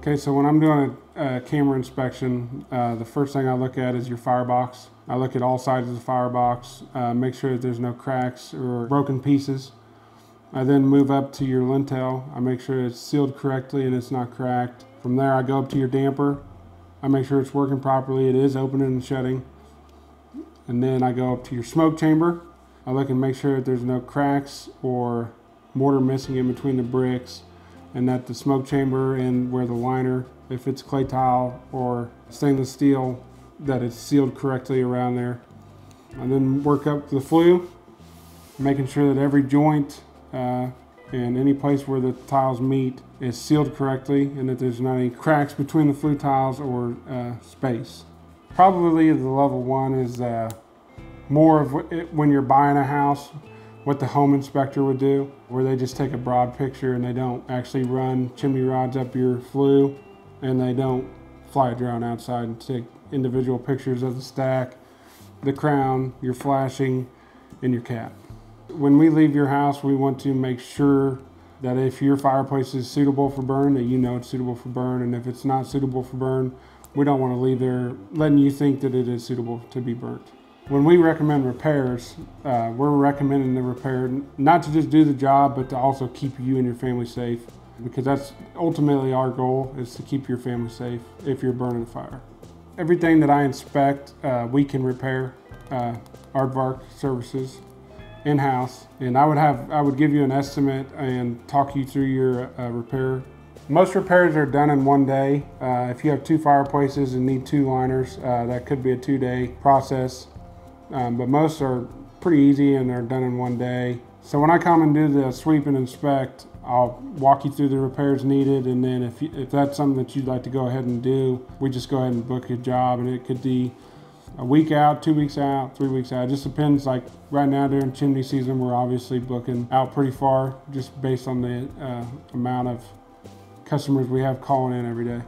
Okay, so when I'm doing a, a camera inspection, uh, the first thing I look at is your firebox. I look at all sides of the firebox, uh, make sure that there's no cracks or broken pieces. I then move up to your lintel. I make sure it's sealed correctly and it's not cracked. From there, I go up to your damper. I make sure it's working properly. It is opening and shutting. And then I go up to your smoke chamber. I look and make sure that there's no cracks or mortar missing in between the bricks and that the smoke chamber and where the liner, if it's clay tile or stainless steel, that it's sealed correctly around there. And then work up the flue, making sure that every joint uh, and any place where the tiles meet is sealed correctly and that there's not any cracks between the flue tiles or uh, space. Probably the level one is uh, more of when you're buying a house, what the home inspector would do, where they just take a broad picture and they don't actually run chimney rods up your flue and they don't fly a drone outside and take individual pictures of the stack, the crown, your flashing, and your cap. When we leave your house, we want to make sure that if your fireplace is suitable for burn, that you know it's suitable for burn, and if it's not suitable for burn, we don't want to leave there letting you think that it is suitable to be burnt. When we recommend repairs, uh, we're recommending the repair not to just do the job, but to also keep you and your family safe, because that's ultimately our goal is to keep your family safe if you're burning a fire. Everything that I inspect, uh, we can repair. Uh, Aardvark services in-house and I would have I would give you an estimate and talk you through your uh, repair. Most repairs are done in one day. Uh, if you have two fireplaces and need two liners, uh, that could be a two-day process. Um, but most are pretty easy and they're done in one day. So when I come and do the sweep and inspect, I'll walk you through the repairs needed, and then if, you, if that's something that you'd like to go ahead and do, we just go ahead and book a job, and it could be a week out, two weeks out, three weeks out. It just depends. Like right now during chimney season, we're obviously booking out pretty far just based on the uh, amount of customers we have calling in every day.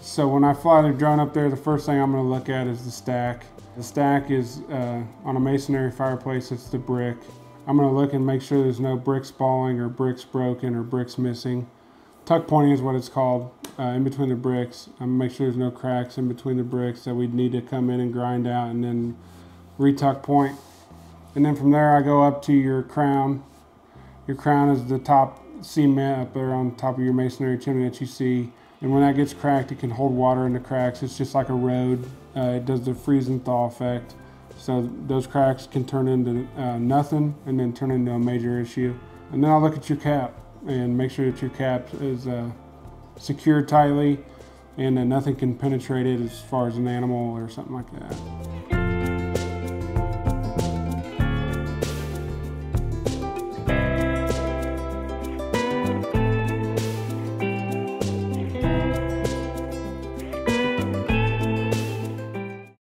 So when I fly the drone up there, the first thing I'm going to look at is the stack. The stack is uh, on a masonry fireplace, it's the brick. I'm going to look and make sure there's no bricks falling or bricks broken or bricks missing. Tuck pointing is what it's called uh, in between the bricks. I'm gonna make sure there's no cracks in between the bricks that we'd need to come in and grind out and then retuck point. And then from there I go up to your crown. Your crown is the top cement up there on top of your masonry chimney that you see. And when that gets cracked, it can hold water in the cracks. It's just like a road. Uh, it does the freeze and thaw effect. So those cracks can turn into uh, nothing and then turn into a major issue. And then I'll look at your cap and make sure that your cap is uh, secured tightly and that nothing can penetrate it as far as an animal or something like that.